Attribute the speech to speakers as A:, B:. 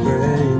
A: spring